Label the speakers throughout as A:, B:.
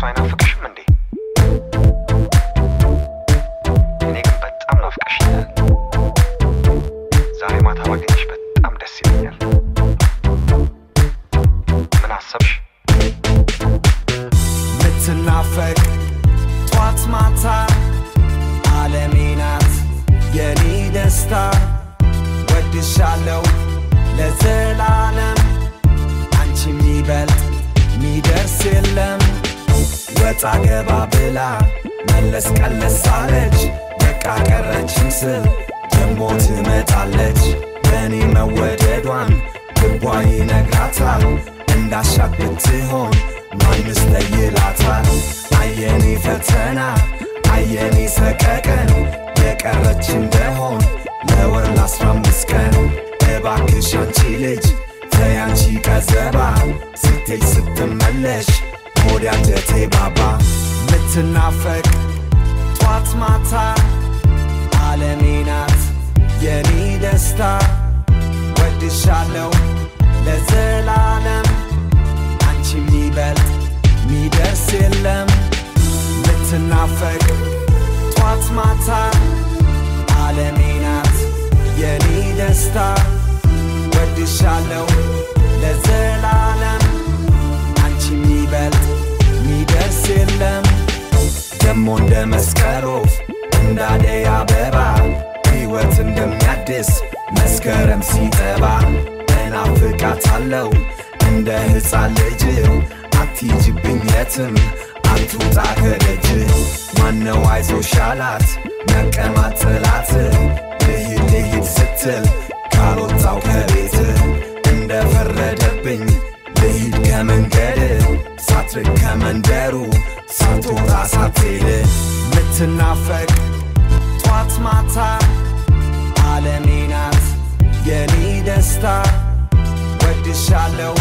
A: ሰው አይናፍቅሽም እንዴ? እኔ ግን በጣም ናፍቀሽኛል። ዛሬ ማታ ባገኘሽ በጣም ደስ ይለኛል። ምን አሰብሽ?
B: ምትናፈቅ ጧት ማታ አለሜ ናት የኔ ደስታ። ወድሻለው ለዘላለም አንቺ የሚበልጥ የሚደርስ የለም ወጣ ገባ ብላ መለስ ቀለስ አለች። በቃ ቀረችን ስል ደሞ ትመጣለች። በእኔ መወደዷን ልቧ ይነግራታል። እንዳሻት ብትሆን ማንስ ለይላታል አየኔ ፈተና አየኔ ሰቀቀን የቀረች እንደሆን ሆድ አንጀቴ ባባ ምትናፈቅ ጧት ማታ ዓለሜ ናት የኔ ደስታ። ወድሻለው ለዘላለም አንቺ የሚበልጥ ሚደርስ የለም። ምትናፈቅ ጧት ማታ ዓለሜ ናት የኔ ደስታ። ወድሻለው ደሞ እንደ መስቀል እንደ አደይ አበባ ሕይወት እንደሚያድስ መስከረም ሲጠባ እናፍቃታለው እንደ ሕፃን ልጅ አትሂጂብኝ የትም አትውጣ ከደጅ ማነው አይዞሽ አላት መቀማት ጥላት። ልሂድ ልሂድ ስትል ካልወጣው ከቤት ምትናፈቅ ጧት ማታ ዓለሜ ናት የኔ ደስታ። ወድሻለው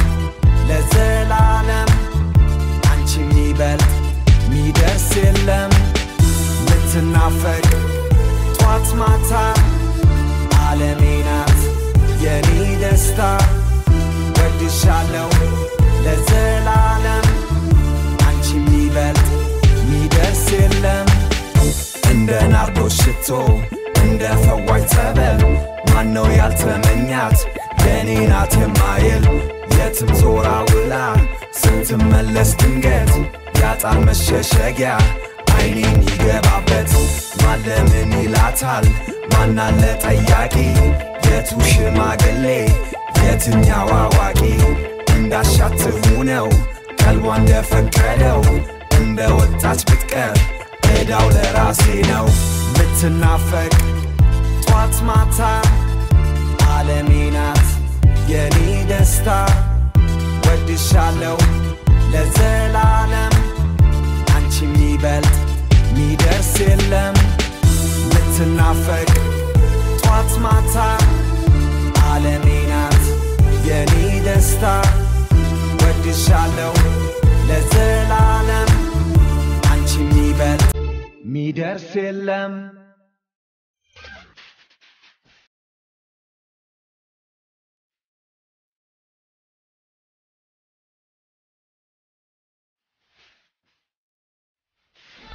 B: ለዘላለም አንቺ የሚበልጥ ሚደርስ የለም። ምትናፈቅ ጧት ማታ ዓለሜ ናት የኔ ደስታ። ወድሻለው ሽቶ እንደ ፈዋሽ ጸበል ማነው ያልተመኛት? የኔ ናት የማይል። የትም ዞራ ውላ ስትመለስ ድንገት ያጣል መሸሸጊያ። አይኔን ይገባበት ማለምን ይላታል? ማናለ ጠያቂ? የቱ ሽማግሌ? የትኛው አዋቂ? እንዳሻት ትሁነው ቀልቧ እንደፈቀደው። እንደ ወጣች ብትቀር ዕዳው ለራሴ ነው ምትናፈቅ ጧት ማታ ዓለሜ ናት የኔ ደስታ። ወድሻለው ለዘላለም። አንቺ የሚበልጥ ሚደርስ የለም። ምትናፈቅ። ጧት ማታ ዓለሜ ናት የኔ ደስታ። ወድሻለው ለዘላለም። አንቺ የሚበልጥ ሚደርስ የለም